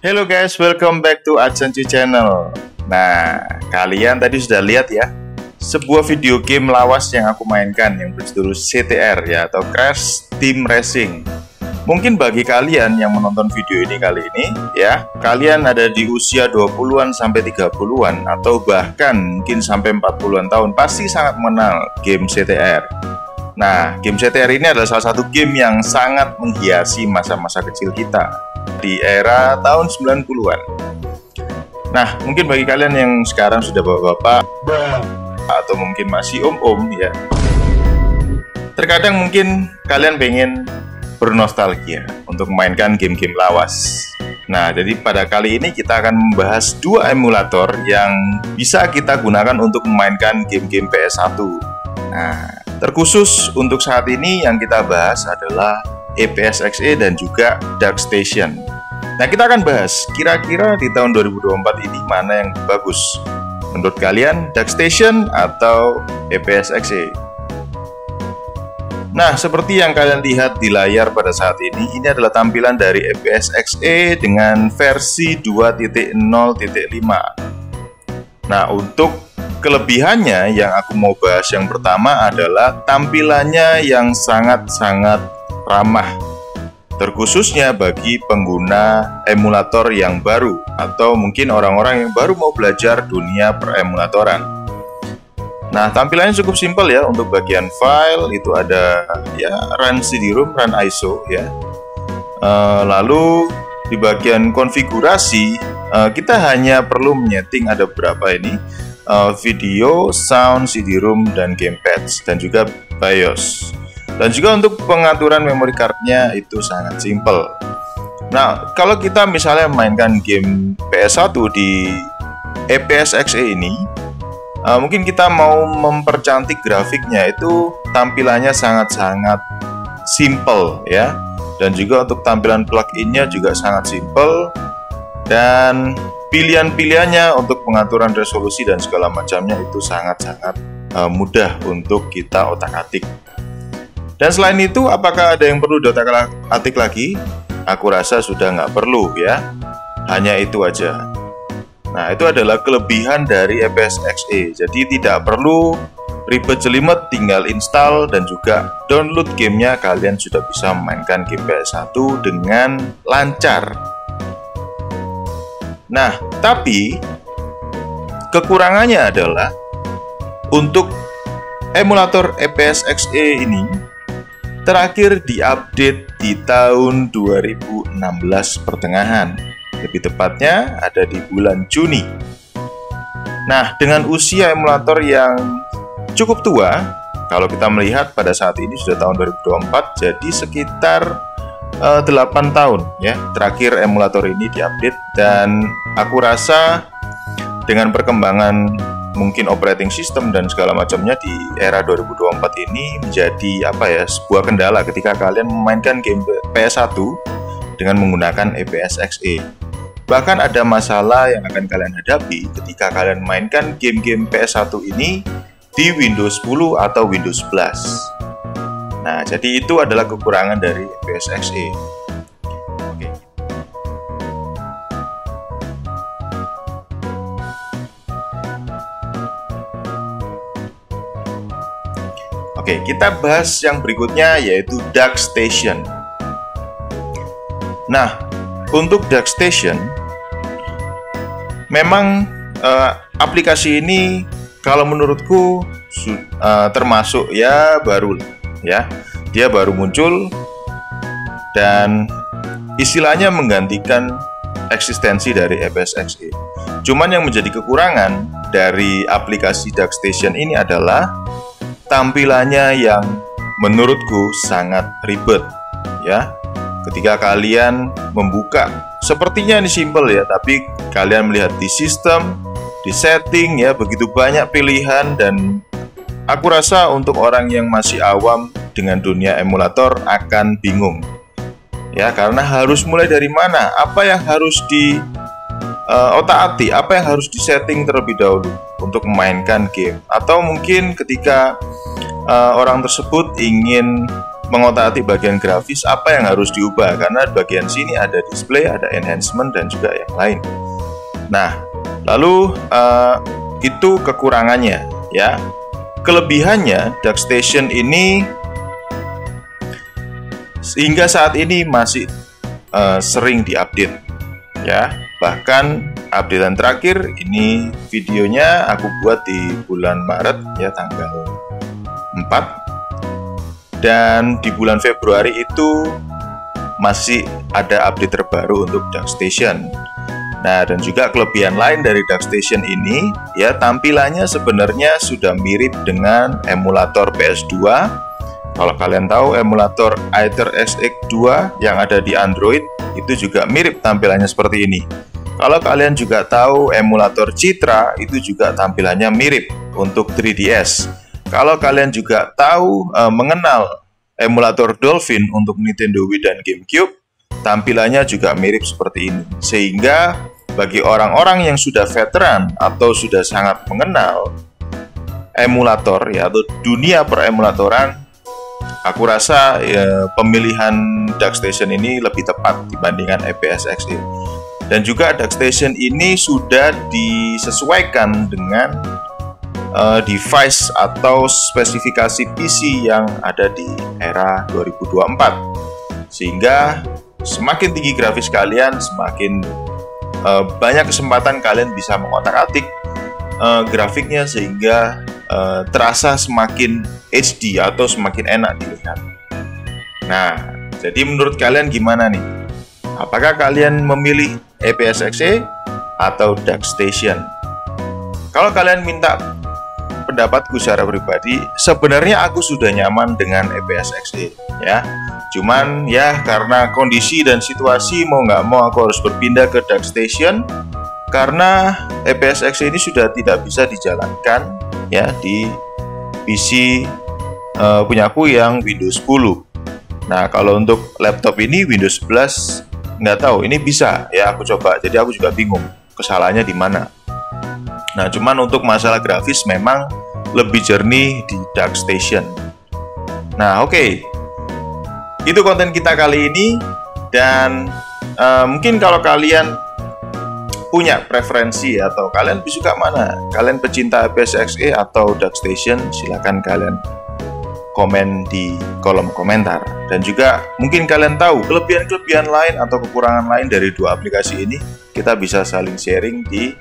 Hello guys, welcome back to Ajancu Channel. Nah, kalian tadi sudah lihat ya sebuah video game lawas yang aku mainkan yang berjudul CTR ya atau Crash Team Racing. Mungkin bagi kalian yang menonton video ini kali ini ya, kalian ada di usia 20-an sampai 30-an atau bahkan mungkin sampai 40-an tahun pasti sangat mengenal game CTR. Nah, game CTR ini adalah salah satu game yang sangat menghiasi masa-masa kecil kita di era tahun 90-an. Nah, mungkin bagi kalian yang sekarang sudah bapak-bapak atau mungkin masih om-om ya. Terkadang mungkin kalian pengen bernostalgia untuk memainkan game-game lawas. Nah, jadi pada kali ini kita akan membahas dua emulator yang bisa kita gunakan untuk memainkan game-game PS1. Nah, terkhusus untuk saat ini yang kita bahas adalah EPSXE dan juga Dark Station. Nah, kita akan bahas kira-kira di tahun 2024 ini mana yang bagus. Menurut kalian, Dark Station atau EPSXE? Nah, seperti yang kalian lihat di layar pada saat ini, ini adalah tampilan dari EPS XE dengan versi 2.0.5. Nah, untuk kelebihannya yang aku mau bahas yang pertama adalah tampilannya yang sangat-sangat ramah terkhususnya bagi pengguna emulator yang baru atau mungkin orang-orang yang baru mau belajar dunia peremulatoran. Nah, tampilannya cukup simpel ya untuk bagian file itu ada ya run CD-ROM, run ISO ya. Uh, lalu di bagian konfigurasi uh, kita hanya perlu menyeting ada berapa ini uh, video, sound, CD-ROM dan gamepad dan juga BIOS. Dan juga untuk pengaturan memory cardnya itu sangat simpel. Nah, kalau kita misalnya mainkan game PS1 di EPS XE ini, uh, mungkin kita mau mempercantik grafiknya itu tampilannya sangat-sangat simple ya dan juga untuk tampilan pluginnya juga sangat simple dan pilihan-pilihannya untuk pengaturan resolusi dan segala macamnya itu sangat-sangat uh, mudah untuk kita otak-atik. Dan selain itu apakah ada yang perlu diotak-atik lagi? Aku rasa sudah nggak perlu ya. Hanya itu aja. Nah, itu adalah kelebihan dari EPS XE. Jadi tidak perlu ribet jelimet, tinggal install dan juga download gamenya. Kalian sudah bisa memainkan game PS1 dengan lancar. Nah, tapi kekurangannya adalah untuk emulator EPS XE ini terakhir diupdate di tahun 2016 pertengahan lebih tepatnya ada di bulan Juni. Nah, dengan usia emulator yang cukup tua, kalau kita melihat pada saat ini sudah tahun 2024, jadi sekitar uh, eh, 8 tahun ya terakhir emulator ini diupdate dan aku rasa dengan perkembangan mungkin operating system dan segala macamnya di era 2024 ini menjadi apa ya sebuah kendala ketika kalian memainkan game PS1 dengan menggunakan EPS XE. Bahkan ada masalah yang akan kalian hadapi ketika kalian mainkan game-game PS1 ini di Windows 10 atau Windows 11. Nah, jadi itu adalah kekurangan dari PS XE. Oke. Oke, kita bahas yang berikutnya yaitu Dark Station. Nah, untuk Dark Station memang uh, aplikasi ini kalau menurutku uh, termasuk ya baru ya dia baru muncul dan istilahnya menggantikan eksistensi dari EPS-XE. Cuman yang menjadi kekurangan dari aplikasi DuckStation ini adalah tampilannya yang menurutku sangat ribet ya. Ketika kalian membuka Sepertinya ini simple ya, tapi kalian melihat di sistem, di setting ya, begitu banyak pilihan dan aku rasa untuk orang yang masih awam dengan dunia emulator akan bingung. Ya, karena harus mulai dari mana? Apa yang harus di uh, otak-atik? Apa yang harus disetting terlebih dahulu untuk memainkan game? Atau mungkin ketika uh, orang tersebut ingin mengotak-atik bagian grafis apa yang harus diubah karena bagian sini ada display, ada enhancement dan juga yang lain. Nah, lalu uh, itu kekurangannya ya. Kelebihannya DuckStation ini sehingga saat ini masih uh, sering diupdate ya. Bahkan updatean terakhir ini videonya aku buat di bulan Maret ya tanggal 4 dan di bulan Februari itu masih ada update terbaru untuk Dark Station. Nah, dan juga kelebihan lain dari Dark Station ini, ya tampilannya sebenarnya sudah mirip dengan emulator PS2. Kalau kalian tahu emulator Aether SX2 yang ada di Android, itu juga mirip tampilannya seperti ini. Kalau kalian juga tahu emulator Citra, itu juga tampilannya mirip untuk 3DS. Kalau kalian juga tahu e, mengenal emulator Dolphin untuk Nintendo Wii dan GameCube, tampilannya juga mirip seperti ini. Sehingga bagi orang-orang yang sudah veteran atau sudah sangat mengenal emulator ya atau dunia peremulatoran aku rasa ya, pemilihan DuckStation ini lebih tepat dibandingkan EPS XE. Dan juga DuckStation ini sudah disesuaikan dengan uh, device atau spesifikasi PC yang ada di era 2024. Sehingga semakin tinggi grafis kalian, semakin uh, banyak kesempatan kalian bisa mengotak-atik uh, grafiknya sehingga uh, terasa semakin HD atau semakin enak dilihat. Nah, jadi menurut kalian gimana nih? Apakah kalian memilih EPS XE atau DuckStation? Kalau kalian minta pendapatku secara pribadi, sebenarnya aku sudah nyaman dengan EPS XE ya. Cuman ya karena kondisi dan situasi mau nggak mau aku harus berpindah ke DuckStation karena EPS XE ini sudah tidak bisa dijalankan ya di PC uh, eh, punyaku yang Windows 10. Nah, kalau untuk laptop ini Windows 11 nggak tahu, ini bisa ya aku coba. Jadi aku juga bingung kesalahannya di mana. Nah, cuman untuk masalah grafis memang lebih jernih di Dark Station. Nah, oke. Okay. Itu konten kita kali ini dan uh, mungkin kalau kalian punya preferensi atau kalian lebih suka mana? Kalian pecinta PSXE atau Dark Station? Silahkan kalian komen di kolom komentar. Dan juga mungkin kalian tahu kelebihan-kelebihan lain atau kekurangan lain dari dua aplikasi ini, kita bisa saling sharing di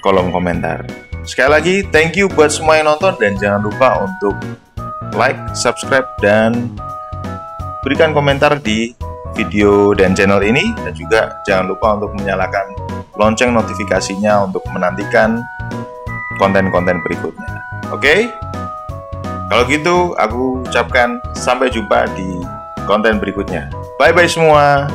kolom komentar. Sekali lagi, thank you buat semua yang nonton dan jangan lupa untuk like, subscribe, dan berikan komentar di video dan channel ini dan juga jangan lupa untuk menyalakan lonceng notifikasinya untuk menantikan konten-konten berikutnya. Oke? Okay? Kalau gitu, aku ucapkan sampai jumpa di konten berikutnya. Bye-bye semua.